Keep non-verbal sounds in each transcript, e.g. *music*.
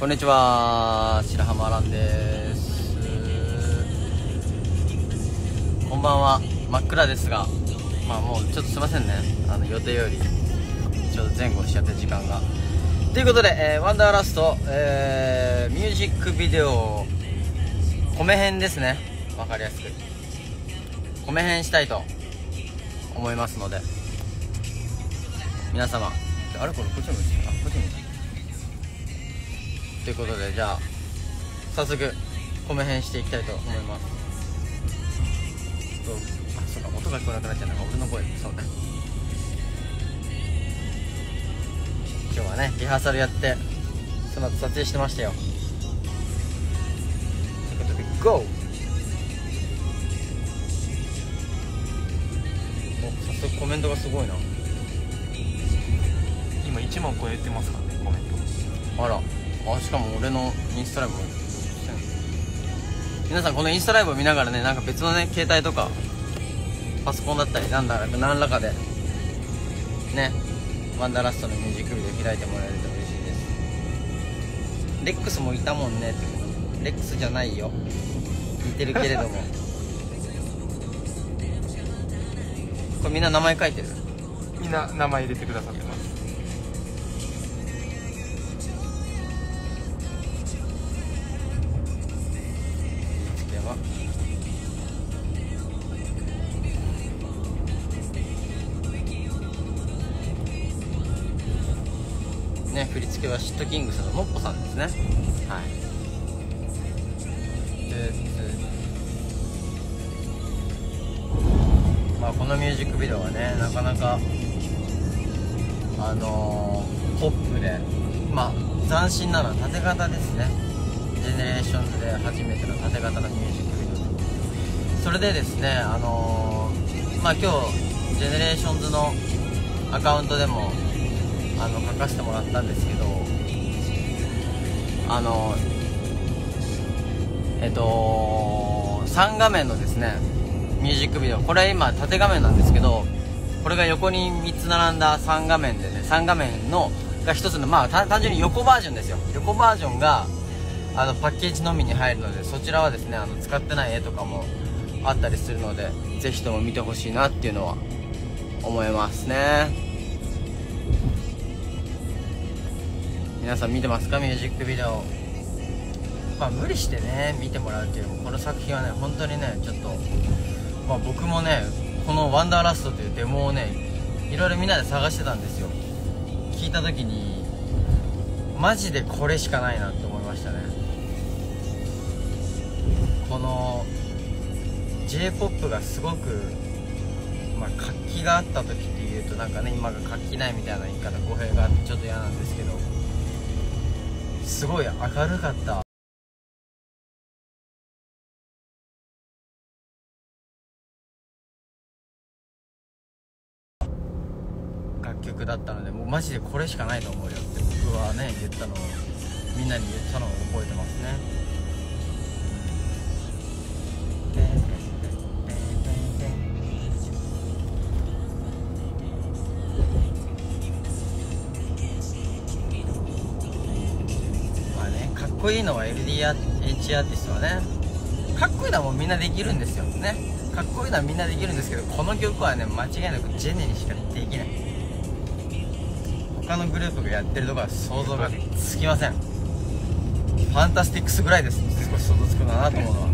こんにちは。白浜アランです。こんばんは。真っ暗ですがまあもうちょっとすいませんね。あの予定よりちょっと前後しちゃって時間が。ということで、えー、ワンダーラスト、えー、ミュージックビデオ米編ですね。わかりやすく。米編したいと思いますので。皆様あれこれ？こっち向いてあこっち向いてということでじゃあ早速米編していきたいと思います。とあそうか音が聞こえなくなっちゃうのが俺の声そうね今日はねリハーサルやってその後撮影してましたよ。ということで GO! お早速コメントがすごいな。今1万超えてますからねコメント。あらあしかも俺のインスタライブも皆さんこのインスタライブを見ながらねなんか別のね携帯とかパソコンだったりなんだら何らかでねワンダーラストのミュージックビデオ開いてもらえると嬉しいです。レックスもいたもんねって。レックスじゃないよ。似てるけれども。これみんな名前書いてる？みんな名前入れてくださって。はシットキングスののっぽさんですね。はい。まあこのミュージックビデオはねなかなかあのー、ポップでまあ斬新なのは縦型ですね。ジェネレーションズで初めての縦型のミュージックビデオ。それでですねあのー、まあ今日ジェネレーションズのアカウントでもあの書かせてもらったんですけどあのえっと3画面のですねミュージックビデオ。これ今縦画面なんですけどこれが横に3つ並んだ3画面でね3画面のが1つのまあ単純に横バージョンですよ。横バージョンがあのパッケージのみに入るのでそちらはですねあの使ってない絵とかもあったりするのでぜひとも見てほしいなっていうのは思いますね。皆さん見てますか？ミュージックビデオ。まあ無理してね見てもらうっていうよりもこの作品はね本当にねちょっとまあ僕もねこの「ワンダーラスト」というデモをねいろいろみんなで探してたんですよ。聞いた時にマジでこれしかないなって思いましたね。この j p o p がすごく、まあ、活気があった時っていうとなんかね今が活気ないみたいな言い方語弊があってちょっと嫌なんですけど。すごい明るかった。楽曲だったのでもうマジでこれしかないと思うよって僕はね言ったのをみんなに言ったのを覚えてますね。いいのは LDH アーティストはねかっこいいのはもうみんなできるんですよね。かっこいいのはみんなできるんですけどこの曲はね間違いなくジェネにしかできない。他のグループがやってるとこは想像がつきません。ファンタスティックスぐらいです。少し想像つくかなと思うのは。あ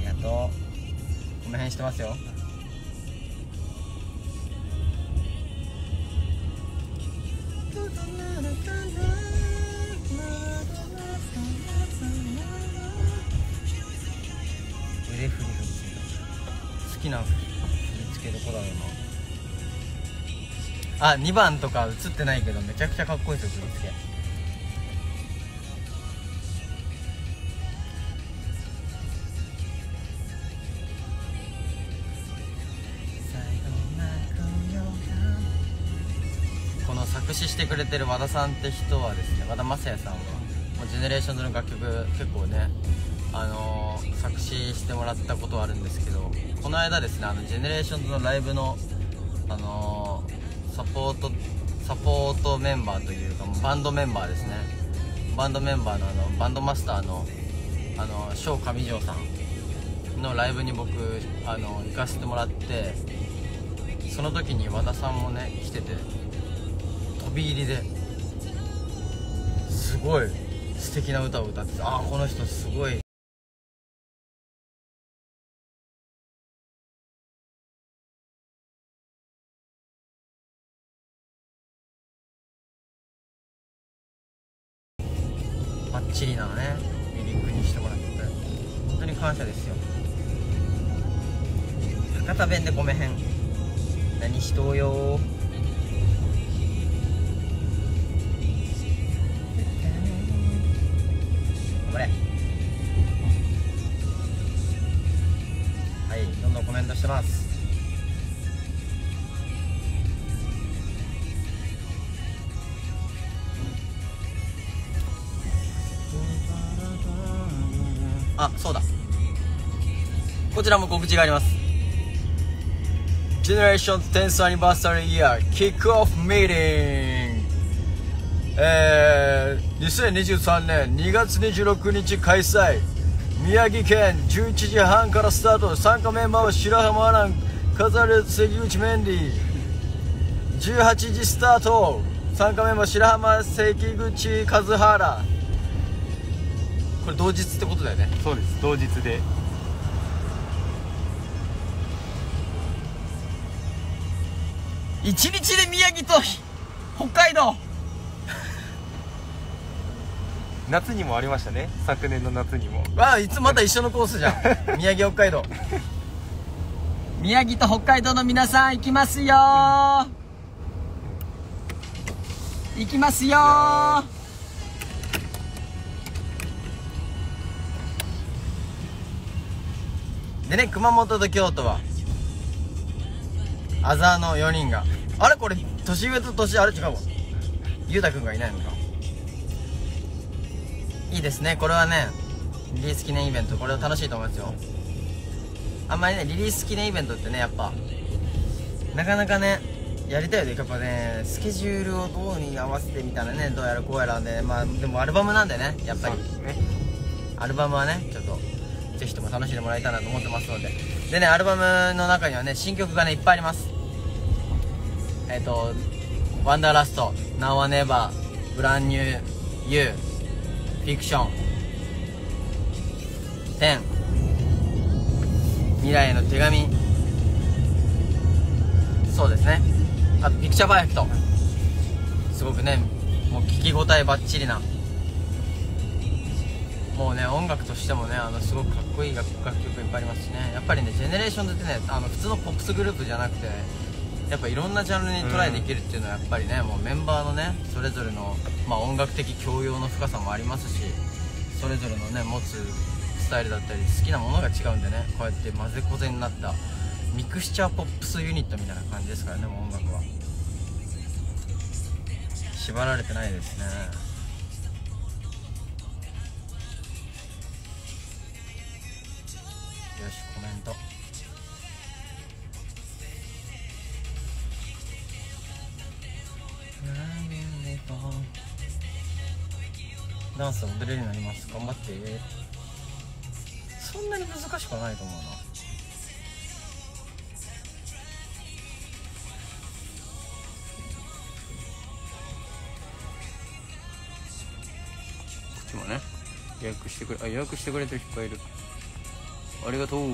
りがとう。この辺してますよ。好きな振り付けどこだろうな。あ2番とか映ってないけどめちゃくちゃかっこいいですよ振り付け。この作詞してくれてる和田さんって人はですね和田昌哉さんは。もう GENERATIONSの楽曲結構ねあの作詞してもらったことはあるんですけどこの間ですねあの GENERATIONSのライブのあのサポートサポートメンバーというかバンドメンバーですね。バンドメンバーのあのバンドマスターのあの翔上条さんのライブに僕あの行かせてもらってその時に和田さんもね来てて飛び入りですごい素敵な歌を歌ってああこの人すごい何しとうよ頑張れ。はいどんどんコメントしてます。あそうだ。こちらも告知があります。Generation 10th Anniversary Year Kick-Off Meeting. えー、2023年2月26日開催。宮城県11時半からスタート。参加メンバーは白浜アナン飾る関口メンディ18時スタート。参加メンバー白浜関口和原。これ同日ってことだよね。そうです。同日で。一日で宮城と北海道。*laughs* 夏にもありましたね。昨年の夏にも。わあいつまた一緒のコースじゃん。*laughs* 宮城北海道。宮城と北海道の皆さん行きますよ。行きますよ。でね熊本と京都はあざの4人が。あれ？これ？年上と年あれ？違うわ。ゆうたくんがいないのか。いいですね。これはねリリース記念イベント。これは楽しいと思いますよ。あんまりねリリース記念イベントってねやっぱなかなかねやりたいよね。やっぱねスケジュールをどうに合わせてみたいなねどうやらこうやらでまあでもアルバムなんでねやっぱり。ね。アルバムはねちょっとぜひとも楽しんでもらいたいなと思ってますのででねアルバムの中にはね新曲がねいっぱいあります。えっ、と「ワンダーラスト」「Now or Never」「ブランニュー You」「フィクション」「10」未来への手紙。そうですね。あと Picture Perfect すごくねもう聞き応えばっちりなもうね音楽としてもねあのすごくかっこいい楽楽曲いっぱいありますしね。やっぱりね GENERATIONS ってねあの普通のポップスグループじゃなくてやっぱいろんなジャンルにトライできるっていうのはやっぱりね、もうメンバーのねそれぞれの、まあ、音楽的教養の深さもありますしそれぞれのね持つスタイルだったり好きなものが違うんでねこうやって混ぜこぜになったミクスチャーポップスユニットみたいな感じですからねもう音楽は。縛られてないですねダンス踊れるようになります。頑張って。そんなに難しくはないと思うな。こっちもね予約してくれあ予約してくれてる人がいる。ありがとう。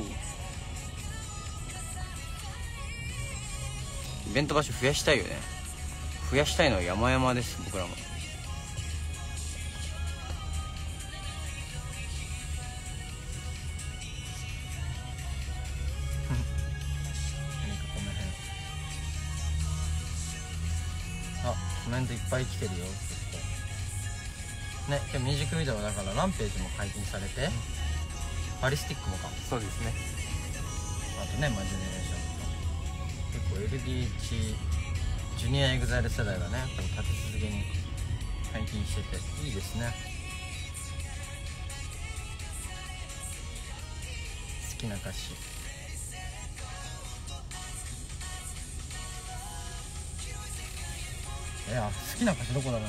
イベント場所増やしたいよね。増やしたいのは山々です僕らも。ぱい来てるよ。ね今日ミュージックビデオだからランページも解禁されてバリスティックもか。そうですね。あとね、まあ、ジェネレーションと結構 LDH Jr.EXILE 世代がねこう立て続けに解禁してていいですね。好きな歌詞いや好きな歌詞どこだろうな。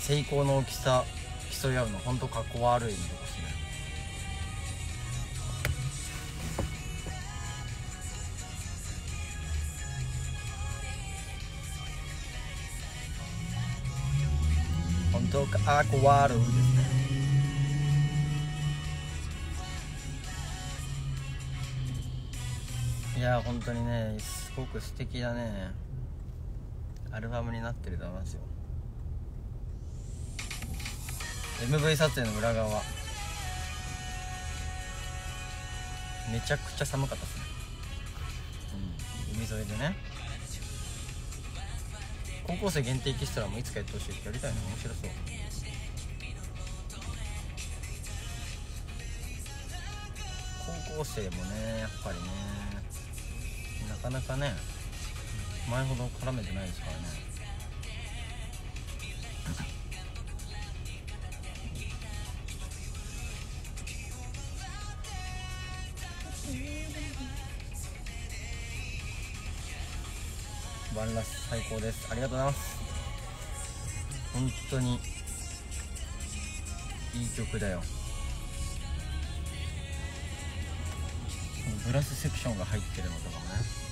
成功の大きさ競い合うの本当かっこ悪いのとこですね本当かっこ悪いですね。や本当にねすごく素敵だねアルバムになってると思いますよ。MV 撮影の裏側。めちゃくちゃ寒かったですね。うん海沿いでね。高校生限定エキストラもいつかやってほしいってやりたいな面白そう。高校生もねやっぱりねかなかね前ほど絡めてないですからね。ワンラス最高です。ありがとうございます。本当にいい曲だよ。ブラスセクションが入ってるのとかもね。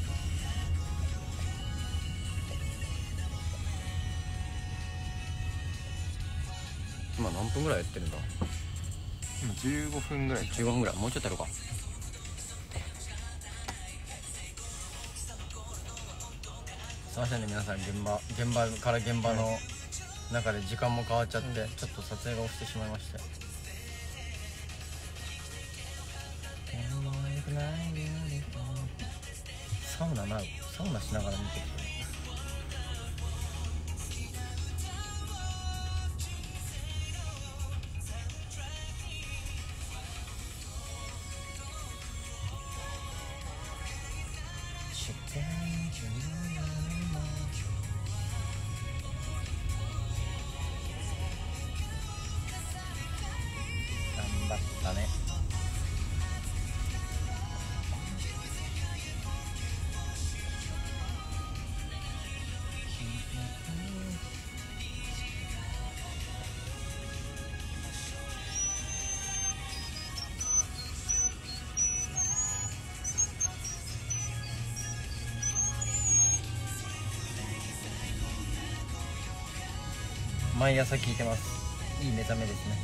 今何分ぐらいやってるんだ？今15分ぐらい15分ぐらい。もうちょっとやろうか。すいませんね皆さん現場現場から現場の中で時間も変わっちゃって、ちょっと撮影が押してしまいましたサウナなサウナしながら見てる毎朝聞いてます。いい目覚めですね。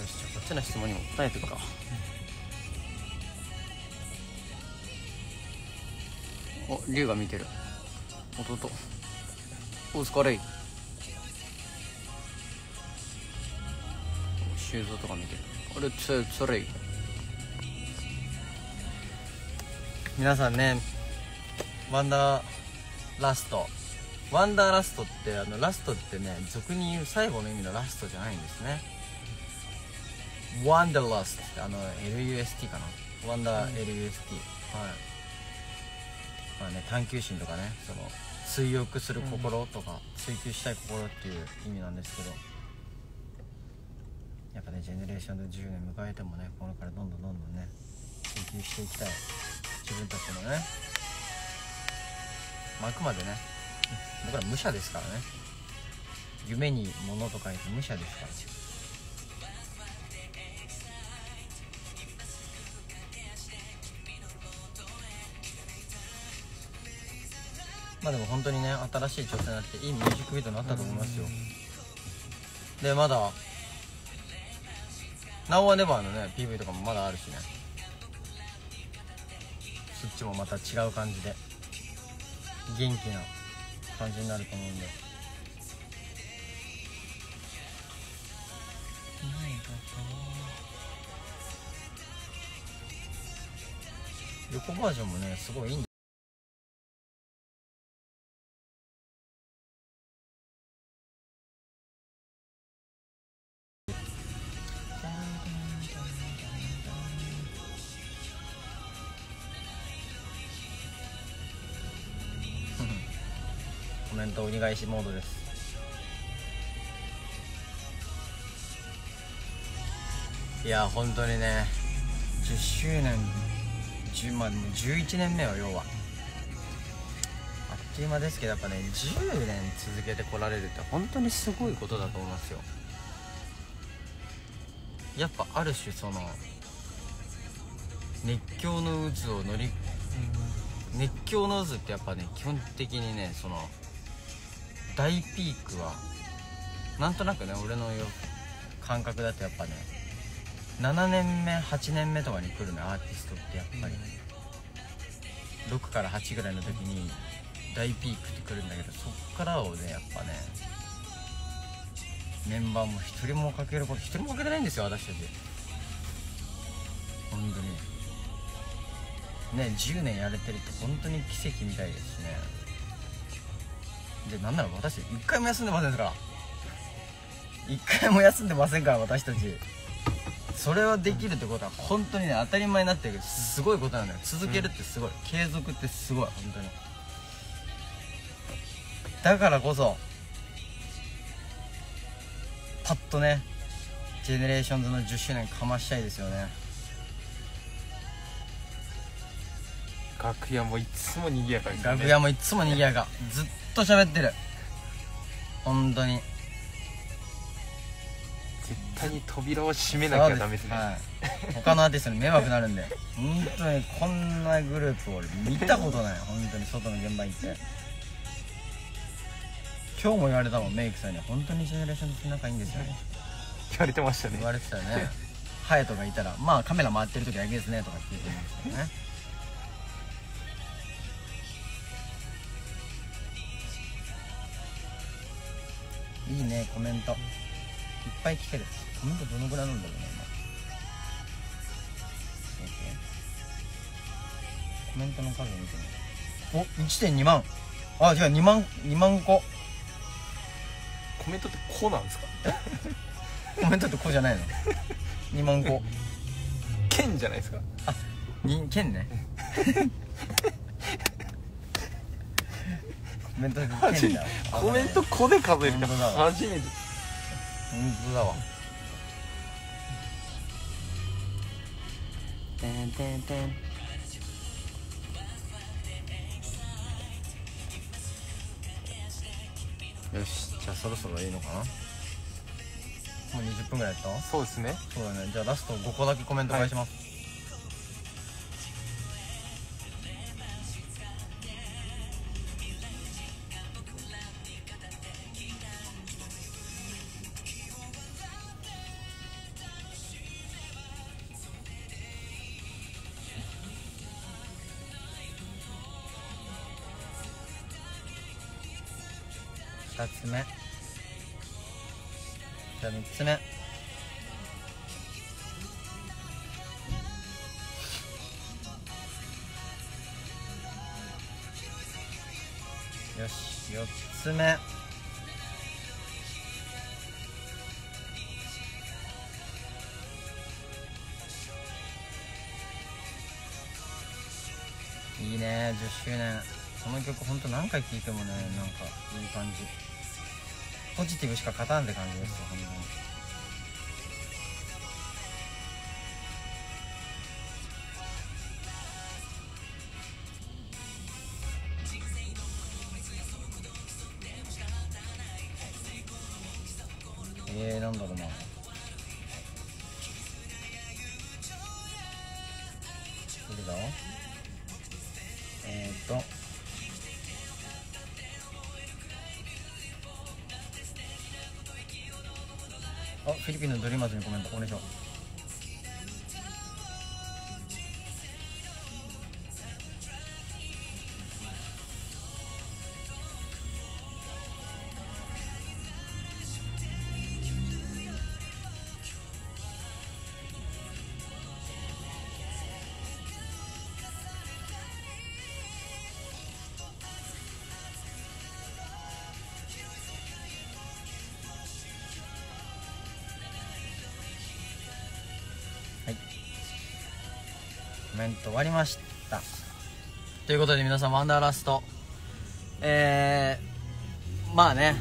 よしじゃあこっちの質問にも答えていくか。お龍が見てる。弟。お疲れい修造とか見てる。あれつつれい皆さんねワンダーラスト。ワンダーラストってあのラストってね俗に言う最後の意味のラストじゃないんですね。ワンダーラストってあの LUST かな。ワンダー LUST、はい。まあね探求心とかねその追憶する心とか、追求したい心っていう意味なんですけど。やっぱねジェネレーションで10年迎えてもねこれからどんどんどんどんね追求していきたい。自分たちのね。まああくまでね僕ら無者ですからね。夢に物と書いて無者ですから。まあでも本当にね新しい挑戦になっていいミュージックビデオになったと思いますよ。でまだ「ナオはネバー」のね PV とかもまだあるしね。そっちもまた違う感じで元気な感じになると思うんで。横バージョンもねすごいいいんコメントお願いしモードです。いや本当にね10周年10まあ11年目は要はあっという間ですけどやっぱね10年続けてこられるって本当にすごいことだと思いますよ。やっぱある種その熱狂の渦を乗り熱狂の渦ってやっぱね基本的にねその大ピークはなんとなくね俺のよ感覚だとやっぱね7年目8年目とかに来るねアーティストってやっぱり、ね6から8ぐらいの時に大ピークって来るんだけどそっからをねやっぱねメンバーも一人もかけること一人もかけてないんですよ私たち。本当に。ね10年やれてるって本当に奇跡みたいですね。でなんなら私一回も休んでませんから。一回も休んでませんから私たち。それはできるってことは本当にね当たり前になってるけどすごいことなんだよ。続けるってすごい、継続ってすごい本当に。だからこそパッとね GENERATIONS の10周年かましたいですよね。楽屋もいつも賑やかですよね。楽屋もいつも賑やか。ずっと喋ってる。本当に。絶対に扉を閉めなきゃダメですね。はい、他のアーティストに迷惑になるんで。本当にこんなグループ俺見たことない。本当に外の現場行って。今日も言われたもんメイクさんに。本当に GENERATIONS 仲いいんですよね。言われてましたね。言われてたよね。ハヤトがいたらまあカメラ回ってる時だけですねとか聞いてるんですけどねいいねコメント。いっぱい来てる。コメントどのぐらいなんだろうね今。コメントの数を見てみるお1.2万あ違う2万2万個コメントってこうなんですか？*laughs* コメントってこうじゃないの。2万個剣じゃないですか？人剣ね。コ *laughs* メント剣だコメントこで数えるの本当だわ。初めて。本当だわ。てんてんてんよしじゃあそろそろいいのかな？もう20分ぐらいやった？そうですね。そうだね。じゃあラスト5個だけコメント返します、2つ目。じゃあ3つ目。よし4つ目。いいね10周年。この曲ほんと何回聴いてもねなんかいい感じ。ポジティブしか勝たんって感じですよほんとに。あフィリピンのドリーマーズにコメント終わりましたということで皆さんワンダーラストえーまあね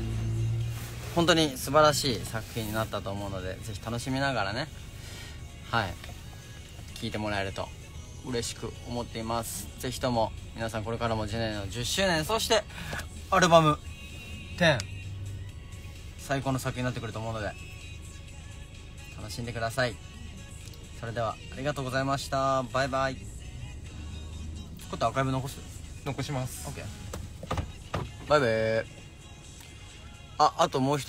本当に素晴らしい作品になったと思うのでぜひ楽しみながらねはい聞いてもらえると嬉しく思っていますぜひとも皆さんこれからもジェネの10周年そしてアルバム10最高の作品になってくると思うので楽しんでくださいそれではありがとうございました。バイバイ。これってアーカイブ残す？残します。OK バイバイ。ああともう一つ